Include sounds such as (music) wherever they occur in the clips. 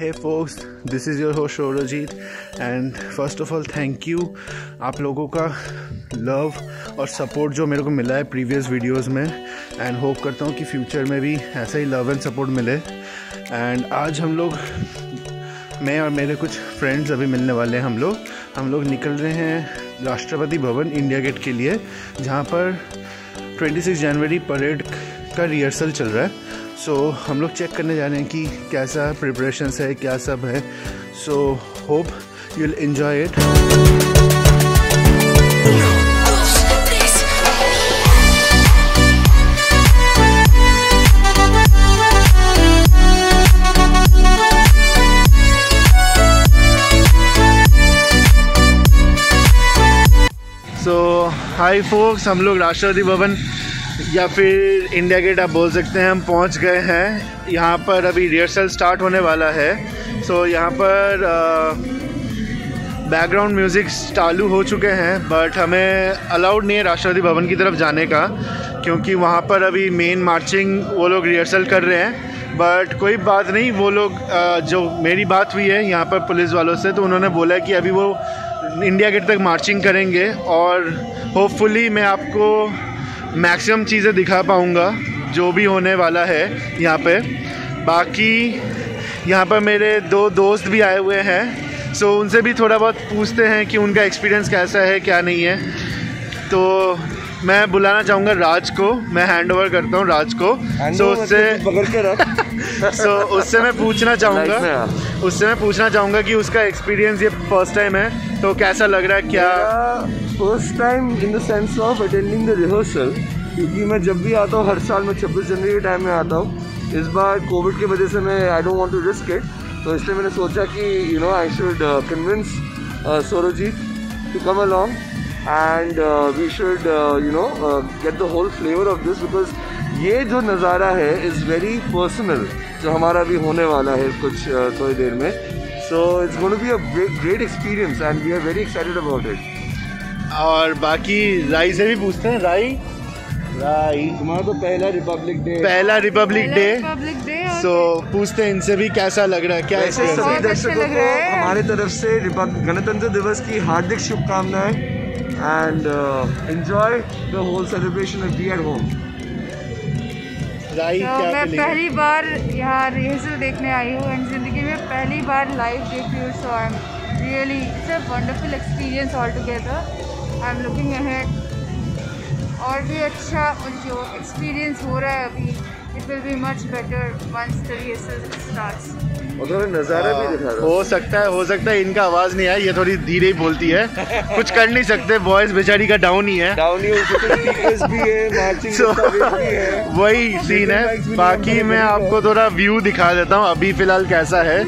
Hey folks, this is your host Shorojit and first of all thank you आप लोगों का love और support जो मेरे को मिला है प्रीवियस वीडियोस में एंड होप करता हूँ कि फ्यूचर में भी ऐसा ही लव एंड सपोर्ट मिले। एंड आज हम लोग मैं और मेरे कुछ फ्रेंड्स अभी मिलने वाले हैं हम लोग। हम लोग निकल रहे हैं राष्ट्रपति भवन इंडिया गेट के लिए जहाँ पर 26 जनवरी परेड का रिहर्सल चल रहा है। सो so, हम लोग चेक करने जा रहे हैं कि कैसा प्रिपरेशंस है क्या सब है। So hope you will enjoy it hi folks हम लोग राष्ट्रपति भवन या फिर इंडिया गेट आप बोल सकते हैं हम पहुँच गए हैं। यहाँ पर अभी रिहर्सल स्टार्ट होने वाला है। सो so, यहाँ पर बैकग्राउंड म्यूज़िक चालू हो चुके हैं बट हमें अलाउड नहीं है राष्ट्रपति भवन की तरफ़ जाने का क्योंकि वहाँ पर अभी मेन मार्चिंग वो लोग रिहर्सल कर रहे हैं। बट कोई बात नहीं वो लोग जो मेरी बात हुई है यहाँ पर पुलिस वालों से तो उन्होंने बोला कि अभी वो इंडिया गेट तक मार्चिंग करेंगे और होपफुली मैं आपको मैक्सिमम चीज़ें दिखा पाऊँगा जो भी होने वाला है यहाँ पे। बाकी यहाँ पर मेरे दो दोस्त भी आए हुए हैं सो उनसे भी थोड़ा बहुत पूछते हैं कि उनका एक्सपीरियंस कैसा है क्या नहीं है। तो मैं बुलाना चाहूँगा राज को मैं हैंड ओवर करता हूँ राज को। सो so, उससे पकड़ के रख। (laughs) सो उससे मैं पूछना चाहूँगा उससे मैं पूछना चाहूँगा कि उसका एक्सपीरियंस ये फ़र्स्ट टाइम है तो कैसा लग रहा है क्या first time in the sense of attending the rehearsal क्योंकि मैं जब भी आता हूँ हर साल मैं छब्बीस जनवरी के टाइम में आता हूँ। इस बार कोविड की वजह से मैं I don't want to risk it तो इसलिए मैंने सोचा कि you know I should convince Sourojit to come along and we should you know get the whole flavour of this because ये जो नज़ारा है इज़ वेरी पर्सनल जो हमारा भी होने वाला है कुछ uh, थोड़ी देर में। So it's going be a great experience and we are very excited about it और बाकी राई से भी पूछते हैं राई? राई तुम्हारा तो पहला रिपब्लिक डे पहला republic day republic day so पूछते हैं इनसे भी कैसा लग रहा है क्या experience सभी दर्शकों को हमारे तरफ़ से गणतंत्र दिवस की हार्दिक शुभकामनाएँ and enjoy the whole celebration of be at home Rai तो क्या मैं पहली बार यहाँ रिहर्सल देखने आई हूँ एंड ज़िंदगी में पहली बार लाइव देख रही हूँ so I am really it's a wonderful experience all together I am looking ahead और भी अच्छा और जो एक्सपीरियंस हो रहा है अभी it will be much better once the rehearsal starts और नज़ारा भी दिखा रहा हो सकता है हो सकता है इनका आवाज़ नहीं आया ये थोड़ी धीरे ही बोलती है। (laughs) कुछ कर नहीं सकते वॉइस बेचारी का डाउन ही है। डाउन ही स्पीकर्स भी है मार्चिंग So, भी है। (laughs) वही सीन है। बाकी मैं आपको थोड़ा व्यू दिखा देता हूँ अभी फ़िलहाल कैसा है।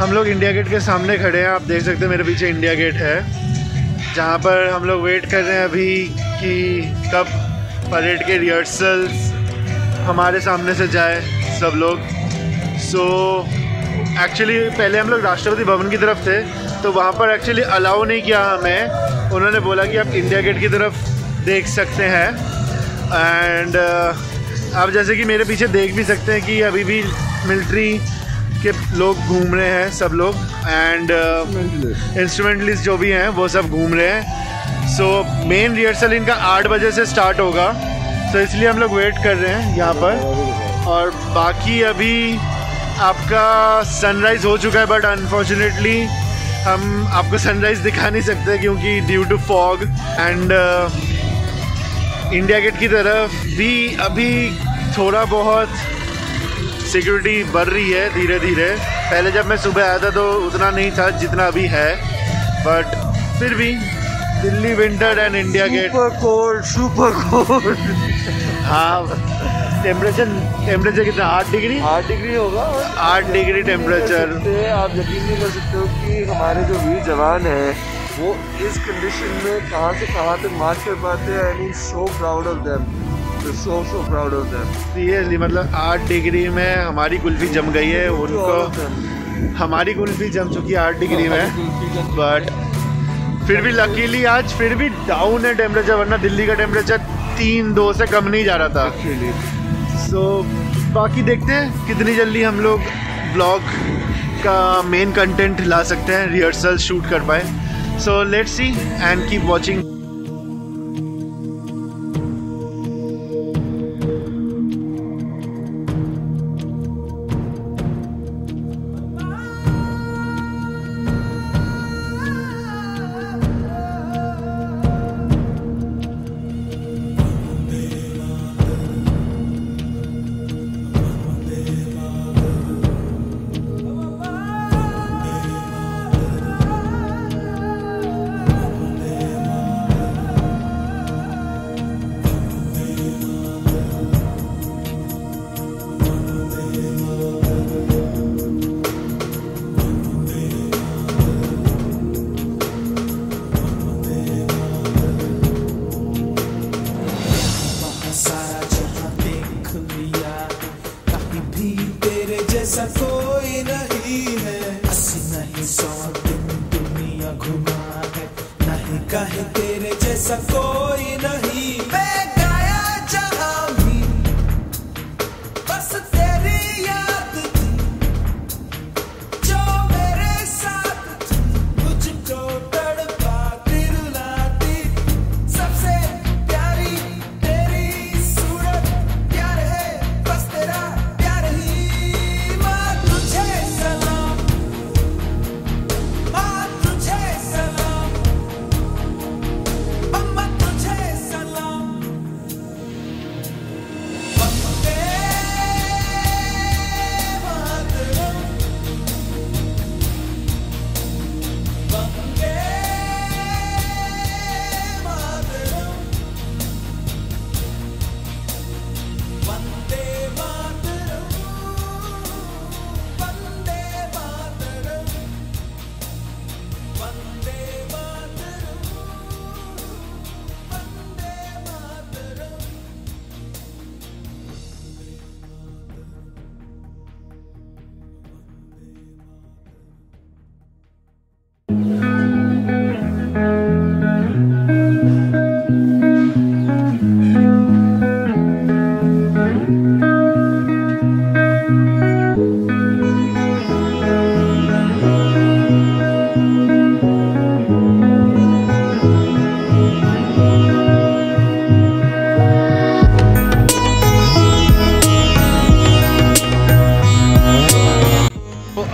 हम लोग इंडिया गेट के सामने खड़े हैं आप देख सकते हैं मेरे पीछे इंडिया गेट है जहाँ पर हम लोग वेट कर रहे हैं अभी कि कब परेड के रिहर्सल्स हमारे सामने से जाए सब लोग। सो so, एक्चुअली पहले हम लोग राष्ट्रपति भवन की तरफ़ थे तो वहाँ पर एक्चुअली अलाउ नहीं किया हमें। उन्होंने बोला कि आप इंडिया गेट की तरफ़ देख सकते हैं। एंड uh, आप जैसे कि मेरे पीछे देख भी सकते हैं कि अभी भी मिलिट्री के लोग घूम रहे हैं सब लोग एंड इंस्ट्रूमेंटलिस्ट जो भी हैं वो सब घूम रहे हैं। सो मेन रिहर्सल इनका आठ बजे से स्टार्ट होगा। तो so, इसलिए हम लोग वेट कर रहे हैं यहाँ पर। और बाकी अभी आपका सनराइज़ हो चुका है बट अनफॉर्चुनेटली हम आपको सनराइज़ दिखा नहीं सकते क्योंकि due to fog and India Gate की तरफ़ भी अभी थोड़ा बहुत सिक्योरिटी बढ़ रही है धीरे धीरे पहले जब मैं सुबह आया था तो उतना नहीं था जितना अभी है। बट फिर भी Delhi winter and India Gate super cold super cold हाँ टेम्परेचर टेम्परेचर कितना? आठ डिग्री आठ डिग्री होगा। आठ डिग्री टेम्परेचर आप यकीन नहीं कर सकते हो कि हमारे जो वीर जवान हैं वो इस कंडीशन में कहाँ से कहाँ तक मार्च कर पाते हैं। I mean so proud of them so so proud of them seriously मतलब आठ डिग्री में हमारी कुल्फी जम गई है उनको हमारी कुल्फी जम चुकी है आठ डिग्री में बट फिर भी लकीली आज फिर भी डाउन है टेम्परेचर वरना दिल्ली का टेम्परेचर तीन दो से कम नहीं जा रहा था। सो so, बाकी देखते हैं कितनी जल्दी हम लोग ब्लॉग का मेन कंटेंट ला सकते हैं रिहर्सल शूट कर पाए। So let's see and keep watching.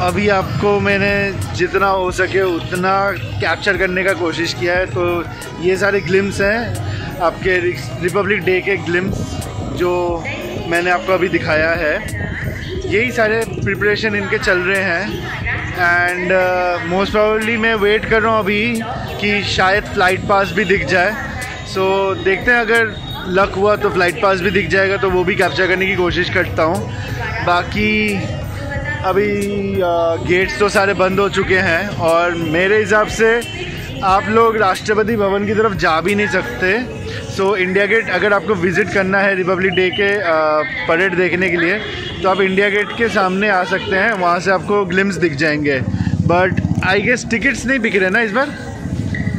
अभी आपको मैंने जितना हो सके उतना कैप्चर करने का कोशिश किया है तो ये सारे ग्लिम्स हैं। आपके रिपब्लिक डे के ग्लिम्स जो मैंने आपको अभी दिखाया है। यही सारे प्रिपरेशन इनके चल रहे हैं। एंड मोस्ट प्रॉब्ली मैं वेट कर रहा हूँ अभी कि शायद फ़्लाइट पास भी दिख जाए। सो so, देखते हैं अगर लक हुआ तो फ़्लाइट पास भी दिख जाएगा तो वो भी कैप्चर करने की कोशिश करता हूँ। बाकी अभी गेट्स तो सारे बंद हो चुके हैं और मेरे हिसाब से आप लोग राष्ट्रपति भवन की तरफ़ जा भी नहीं सकते। सो इंडिया गेट अगर आपको विज़िट करना है रिपब्लिक डे के परेड देखने के लिए तो आप इंडिया गेट के सामने आ सकते हैं वहाँ से आपको ग्लिम्स दिख जाएँगे। बट आई गेस टिकट्स नहीं बिक रहे ना इस बार?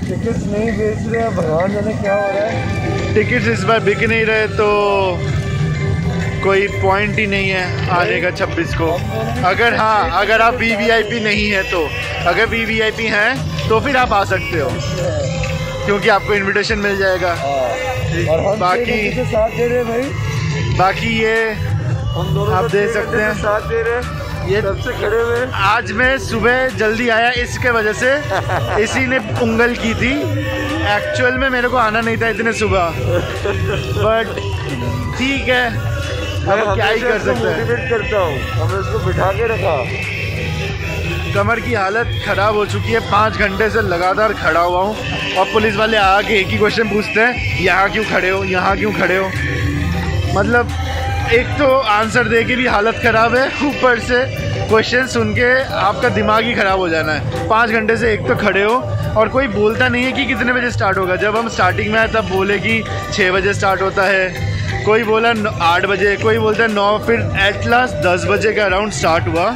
टिकट्स नहीं बेच रहे भगवान जाने क्या हो रहा है। टिकट्स इस बार बिक नहीं रहे तो कोई पॉइंट ही नहीं है आने का 26 को। अगर हाँ अगर आप वी वी आई पी नहीं है तो अगर वी वी आई पी हैं तो फिर आप आ सकते हो। क्योंकि आपको इनविटेशन मिल जाएगा। और हम बाकी साथ दे रहे भाई। बाकी ये हम दोनों आप दे सकते हैं। साथ दे रहे ये सबसे खड़े हुए आज मैं सुबह जल्दी आया इसके वजह से (laughs) इसी ने उंगल की थी। एक्चुअल में मेरे को आना नहीं था इतने सुबह। (laughs) बट ठीक है। मैं क्या ही कर सकते हैं? मोटिवेट करता हूँ। हमने उसको बिठा के रखा। कमर की हालत ख़राब हो चुकी है। पाँच घंटे से लगातार खड़ा हुआ हूँ और पुलिस वाले आके एक ही क्वेश्चन पूछते हैं यहाँ क्यों खड़े हो? यहाँ क्यों खड़े हो? मतलब एक तो आंसर दे के भी हालत ख़राब है। ऊपर से क्वेश्चन सुन के आपका दिमाग ही ख़राब हो जाना है। पाँच घंटे से एक तो खड़े हो और कोई बोलता नहीं है कि कितने बजे स्टार्ट होगा। जब हम स्टार्टिंग में आए तब बोले कि छः बजे स्टार्ट होता है। कोई बोला आठ बजे, कोई बोलता है नौ, फिर एट लास्ट दस बजे के अराउंड स्टार्ट हुआ।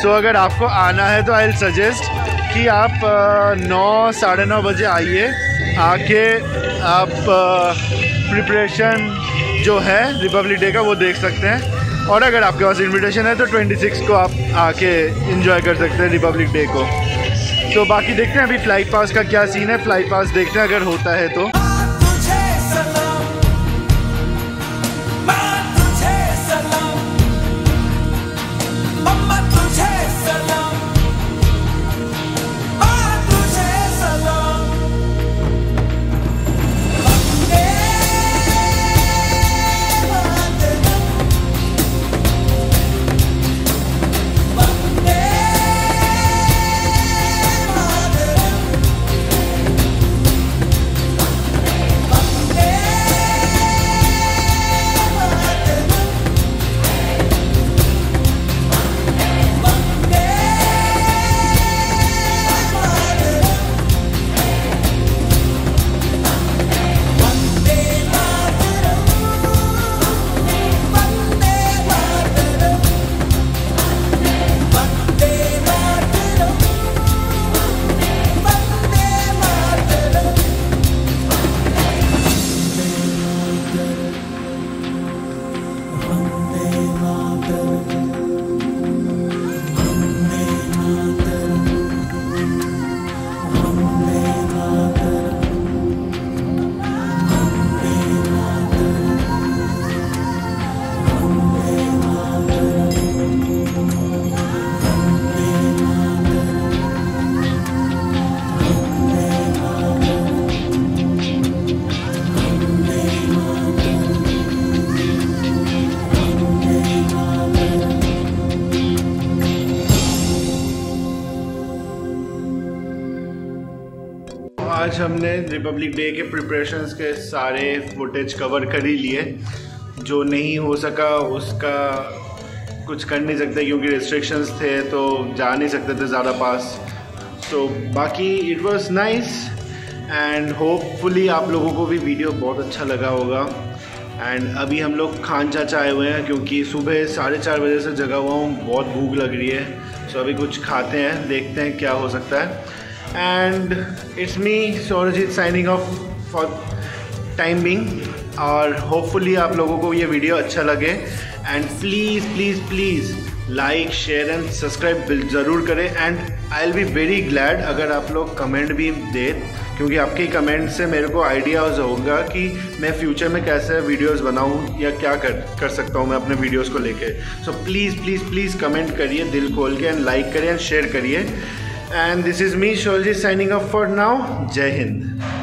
सो अगर आपको आना है तो आई सजेस्ट कि आप नौ, साढ़े नौ बजे आइए। आके आप प्रिपरेशन जो है रिपब्लिक डे का, वो देख सकते हैं। और अगर आपके पास इनविटेशन है तो 26 को आप आके इंजॉय कर सकते हैं रिपब्लिक डे को। तो बाकी देखते हैं अभी फ़्लाइट पास का क्या सीन है। फ़्लाइट पास देखते हैं अगर होता है तो। हमने रिपब्लिक डे के प्रिपरेशंस के सारे फुटेज कवर कर ही लिए। जो नहीं हो सका, उसका कुछ कर नहीं सकते क्योंकि रिस्ट्रिक्शंस थे तो जा नहीं सकते थे ज़्यादा पास। तो बाकी it was nice and hopefully आप लोगों को भी वीडियो बहुत अच्छा लगा होगा। एंड अभी हम लोग खान चाचा आए हुए हैं क्योंकि सुबह साढ़े चार बजे से जगा हुआ हूँ, बहुत भूख लग रही है। सो so, अभी कुछ खाते हैं, देखते हैं क्या हो सकता है। And it's me Sourojit signing off for time being और होपफुली आप लोगों को ये वीडियो अच्छा लगे। And please please please like share and subscribe ज़रूर करें। And I will be very glad अगर आप लोग कमेंट भी दे। क्योंकि आपके कमेंट से मेरे को आइडियाज़ होगा कि मैं फ्यूचर में कैसे वीडियोस बनाऊँ या क्या कर कर सकता हूँ मैं अपने वीडियोस को लेके। So please please please comment करिए, दिल खोल के एंड लाइक करिए एंड शेयर करिए। and this is me Sholji signing off for now. Jai Hind.